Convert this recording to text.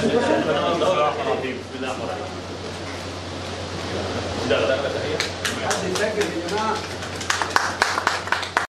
الله الرحمن الرحيم. بسم الله الرحمن الرحيم. لا لا حد يسجل يا جماعة